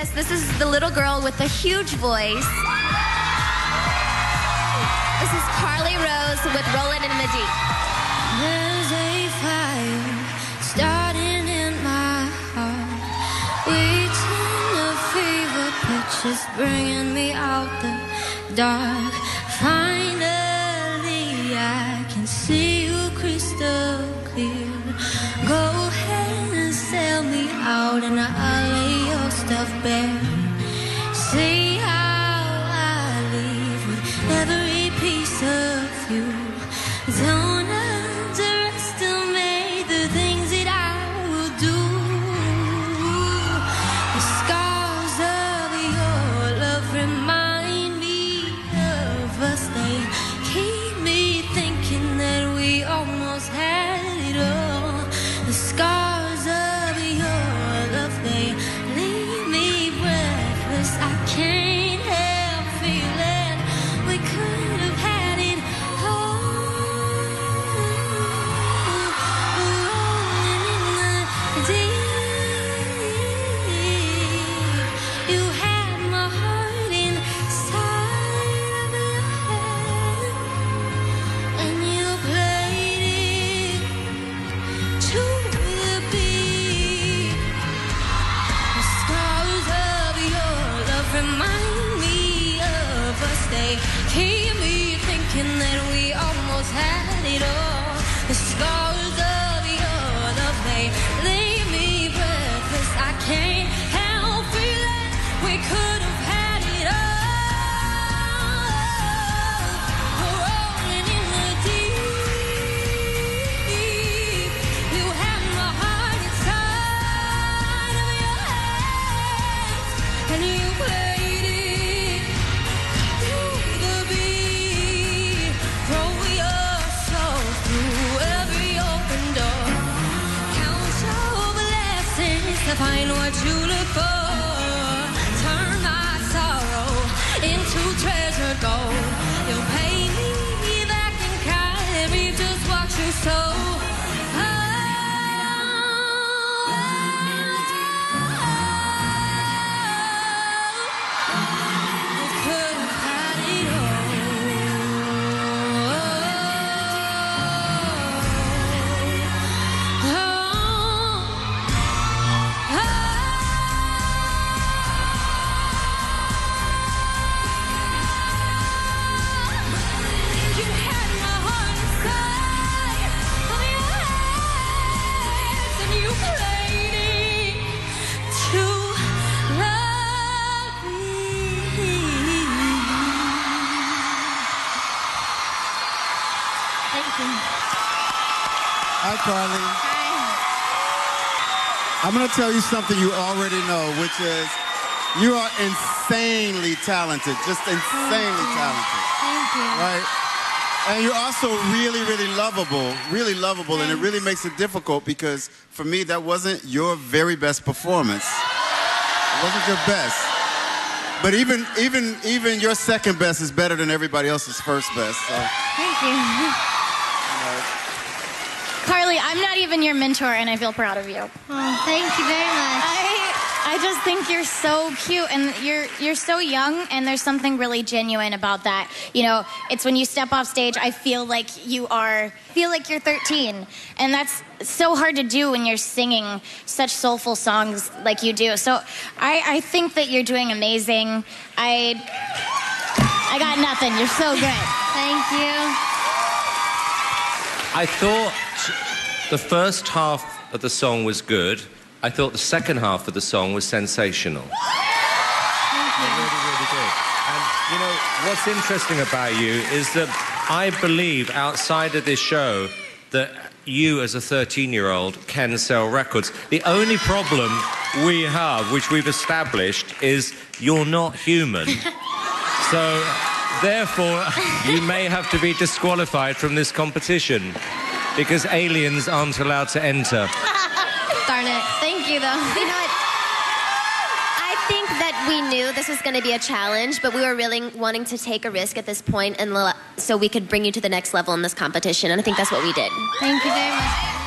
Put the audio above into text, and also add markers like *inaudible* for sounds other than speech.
Aquarius. This is the little girl with the huge voice. This is Carly Rose with Rollin' in the Deep. There's a fire starting in my heart, reaching a fever pitch, bringing me out the dark. Finally, I can see you crystal clear. Go ahead and sell me out, and I'll stuff bare. See how I leave with every piece of you. Don't thinking that we almost had it all. To find what you look for. Turn my sorrow into treasure gold. You'll pay me back in kind and reap just what you sow. Thank you. Hi, Carly. I'm going to tell you something you already know, which is you are insanely talented, just insanely talented, Thank you. right? And you're also really, really lovable, really lovable, and it really makes it difficult because for me, that wasn't your very best performance. It wasn't your best. But even, even, even your second best is better than everybody else's first best. So, Thank you. *laughs* Carly, I'm not even your mentor, and I feel proud of you. Oh, thank you very much. I, I just think you're so cute, and you're you're so young, and there's something really genuine about that. You know, it's when you step off stage, I feel like you are feel like you're 13, and that's so hard to do when you're singing such soulful songs like you do. So I, I think that you're doing amazing. I I got nothing. You're so good. Thank you. I thought the first half of the song was good. I thought the second half of the song was sensational. Really, really good. And you know what's interesting about you is that I believe outside of this show that you as a 13-year-old can sell records. The only problem we have, which we've established, is you're not human. *laughs* so therefore you may have to be disqualified from this competition because aliens aren't allowed to enter. Darn it. Thank you, though. You know what? I think that we knew this was going to be a challenge, but we were really wanting to take a risk at this point, and so we could bring you to the next level in this competition. And I think that's what we did. Thank you very much.